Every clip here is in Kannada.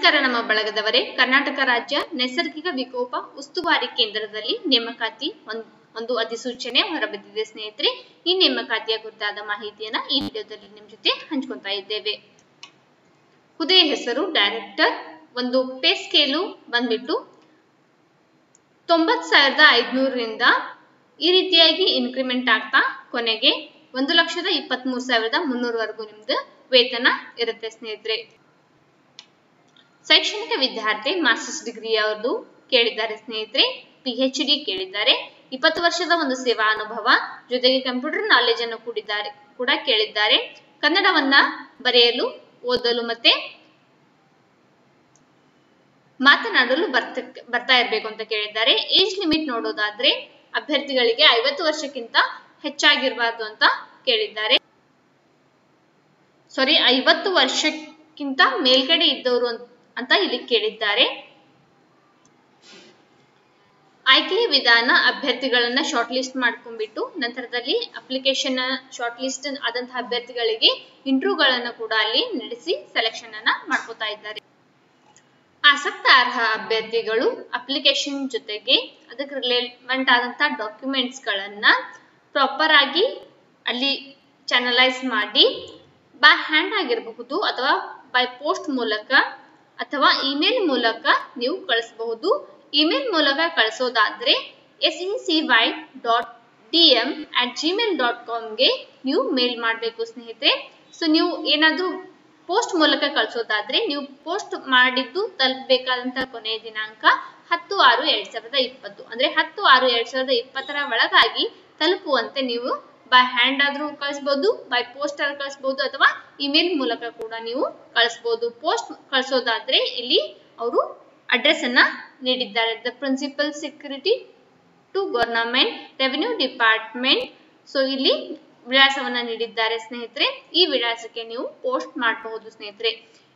ನಮಸ್ಕಾರ ನಮ್ಮ ಬಳಗದವರೇ. ಕರ್ನಾಟಕ ರಾಜ್ಯ ನೈಸರ್ಗಿಕ ವಿಕೋಪ ಉಸ್ತುವಾರಿ ಕೇಂದ್ರದಲ್ಲಿ ನೇಮಕಾತಿ ಒಂದ್- ಅಧಿಸೂಚನೆ ಹೊರಬಿದ್ದಿದೆ ಸ್ನೇಹಿತರೆ. ಈ ನೇಮಕಾತಿಯ ಕುರಿತಾದ ಮಾಹಿತಿಯನ್ನ ಈ ವಿಡಿಯೋದಲ್ಲಿ ನಿಮ್ ಜೊತೆ ಹಂಚ್ಕೊತಾ ಇದ್ದೇವೆ. ಹುದೇ ಹೆಸರು ಡೈರೆಕ್ಟರ್ ಒಂದು ಪೇ ಸ್ಕೇಲು ಬಂದ್ಬಿಟ್ಟು ತೊಂಬತ್ ಸಾವಿರದ ಐದ್ನೂರರಿಂದ ಈ ರೀತಿಯಾಗಿ ಇನ್ಕ್ರಿಮೆಂಟ್ ಆಗ್ತಾ ಕೊನೆಗೆ ಒಂದು ಲಕ್ಷದ ಇಪ್ಪತ್ತ್ ಮೂರು ಸಾವಿರದ ಮುನ್ನೂರವರೆಗೂ ನಿಮ್ದು ವೇತನ ಇರುತ್ತೆ ಸ್ನೇಹಿತರೆ. ಶೈಕ್ಷಣಿಕ ವಿದ್ಯಾರ್ಥಿ ಮಾಸ್ಟರ್ಸ್ ಡಿಗ್ರಿ ಅವರು ಕೇಳಿದ್ದಾರೆ ಸ್ನೇಹಿತರೆ ಪಿ ಎಚ್ ಡಿ ಕೇಳಿದ್ದಾರೆ. ಇಪ್ಪತ್ತು ವರ್ಷದ ಒಂದು ಸೇವಾ ಅನುಭವ, ಜೊತೆಗೆ ಕಂಪ್ಯೂಟರ್ ನಾಲೆಜ್ ಅನ್ನು ಕೂಡಿದ್ದಾರೆ, ಕೂಡ ಕೇಳಿದ್ದಾರೆ. ಕನ್ನಡವನ್ನ ಬರೆಯಲು, ಓದಲು ಮತ್ತೆ ಮಾತನಾಡಲು ಬರ್ತ, ಬರ್ತಾ ಇರಬೇಕು ಅಂತ ಕೇಳಿದ್ದಾರೆ. ಏಜ್ ಲಿಮಿಟ್ ನೋಡೋದಾದ್ರೆ ಅಭ್ಯರ್ಥಿಗಳಿಗೆ ಐವತ್ತು ವರ್ಷಕ್ಕಿಂತ ಹೆಚ್ಚಾಗಿರಬಾರ್ದು ಅಂತ ಕೇಳಿದ್ದಾರೆ. ಸಾರಿ ಐವತ್ತು ವರ್ಷಕ್ಕಿಂತ ಮೇಲ್ಗಡೆ ಇದ್ದವರು ಅಂತ- ಅಂತ ಇಲ್ಲಿ ಕೇಳಿದ್ದಾರೆ. ಆಯ್ಕೆ ವಿಧಾನ ಅಭ್ಯರ್ಥಿಗಳನ್ನ ಶಾರ್ಟ್ ಲಿಸ್ಟ್ ಮಾಡ್ಕೊಂಡ್ಬಿಟ್ಟು, ನಂತರದಲ್ಲಿ ಅಪ್ಲಿಕೇಶನ್ ಶಾರ್ಟ್ ಲಿಸ್ಟ್ ಆದಂತಹ ಅಭ್ಯರ್ಥಿಗಳಿಗೆ ಇಂಟರ್ವ್ಯೂಗಳನ್ನ ಕೂಡ ಅಲ್ಲಿ ನಡೆಸಿ ಸೆಲೆಕ್ಷನ್ ಅನ್ನ ಮಾಡ್ಕೋತಾ ಇದ್ದಾರೆ. ಆಸಕ್ತ ಅರ್ಹ ಅಭ್ಯರ್ಥಿಗಳು ಅಪ್ಲಿಕೇಶನ್ ಜೊತೆಗೆ ಅದಕ್ಕೆ ರಿಲೇವೆಂಟ್ ಆದಂತಹ ಡಾಕ್ಯುಮೆಂಟ್ಸ್ ಗಳನ್ನ ಪ್ರಾಪರ್ ಆಗಿ ಅಲ್ಲಿ ಚಾನಲೈಸ್ ಮಾಡಿ ಬೈ ಹ್ಯಾಂಡ್ ಆಗಿರಬಹುದು ಅಥವಾ ಬೈ ಪೋಸ್ಟ್ ಮೂಲಕ ಅಥವಾ ಇಮೇಲ್ ಮೂಲಕ ನೀವು ಕಳಿಸಬಹುದು. ಇಮೇಲ್ ಮೂಲಕ ಕಳಿಸೋದಾದ್ರೆ S E C Y dot D M at Gmail dot ಕಾಮ್ಗೆ ನೀವು ಮೇಲ್ ಮಾಡಬೇಕು ಸ್ನೇಹಿತರೆ. ಸೊ ನೀವು ಏನಾದರೂ ಪೋಸ್ಟ್ ಮೂಲಕ ಕಳಿಸೋದಾದ್ರೆ ನೀವು ಪೋಸ್ಟ್ ಮಾಡಿದ್ದು ತಲುಪಬೇಕಾದಂತಹ ಕೊನೆಯ ದಿನಾಂಕ ಹತ್ತು ಆರು ಎರಡ್ ಸಾವಿರದ ಇಪ್ಪತ್ತು. ಅಂದ್ರೆ ಹತ್ತು ಆರು ಎರಡ್ ಸಾವಿರದ ಇಪ್ಪತ್ತರ ಒಳಗಾಗಿ ತಲುಪುವಂತೆ ನೀವು ಬೈ ಹ್ಯಾಂಡ್ ಆದ್ರೂ ಕಳಿಸಬಹುದು ಬೈ ಪೋಸ್ಟ್ ಆದ್ರೂ ಕಳಿಸಬಹುದು ಅಥವಾ ಇಮೇಲ್ ಮೂಲಕ ಕೂಡ ನೀವು ಕಳಿಸಬಹುದು ಪೋಸ್ಟ್ ಕಳಿಸೋದಾದ್ರೆ ಇಲ್ಲಿ ಅವರು ಅಡ್ರೆಸ್ ಅನ್ನ ನೀಡಿದ್ದಾರೆ. The principal security to government revenue department so ಇಲ್ಲಿ ವಿಳಾಸವನ್ನ ನೀಡಿದ್ದಾರೆ ಸ್ನೇಹಿತರೆ. ಈ ವಿಳಾಸಕ್ಕೆ ನೀವು ಪೋಸ್ಟ್ ಮಾಡಬಹುದು ಸ್ನೇಹಿತರೆ.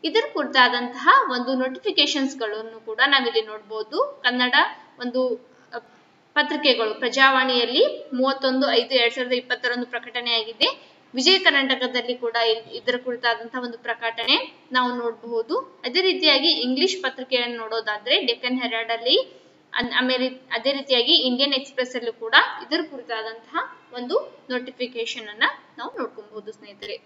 ಇದರ ಕುರಿತಾದಂತಹ ಒಂದು ನೋಟಿಫಿಕೇಶನ್ಸ್ಗಳನ್ನು ಕೂಡ ನಾವಿಲ್ಲಿ ನೋಡಬಹುದು ಕನ್ನಡ ಒಂದು ಪತ್ರಿಕೆಗಳು. ಪ್ರಜಾವಾಣಿಯಲ್ಲಿ ಮೂವತ್ತೊಂದು, ಐದು, ಎರಡ್ ಸಾವಿರದ ಇಪ್ಪತ್ತರಂದು ಪ್ರಕಟಣೆಯಾಗಿದೆ. ವಿಜಯ ಕರ್ನಾಟಕದಲ್ಲಿ ಕೂಡ ಇದರ ಕುರಿತಾದಂತಹ ಒಂದು ಪ್ರಕಟಣೆ ನಾವು ನೋಡಬಹುದು. ಅದೇ ರೀತಿಯಾಗಿ ಇಂಗ್ಲಿಷ್ ಪತ್ರಿಕೆಯನ್ನು ನೋಡೋದಾದ್ರೆ ಡೆಕ್ಕನ್ ಹೆರಾಲ್ಡ್ ಅಲ್ಲಿ ಅದೇ ರೀತಿಯಾಗಿ ಇಂಡಿಯನ್ ಎಕ್ಸ್ಪ್ರೆಸ್ ಅಲ್ಲಿ ಕೂಡ ಇದರ ಕುರಿತಾದಂತಹ ಒಂದು ನೋಟಿಫಿಕೇಶನ್ ಅನ್ನ ನಾವು ನೋಡ್ಕೊಬಹುದು ಸ್ನೇಹಿತರೆ.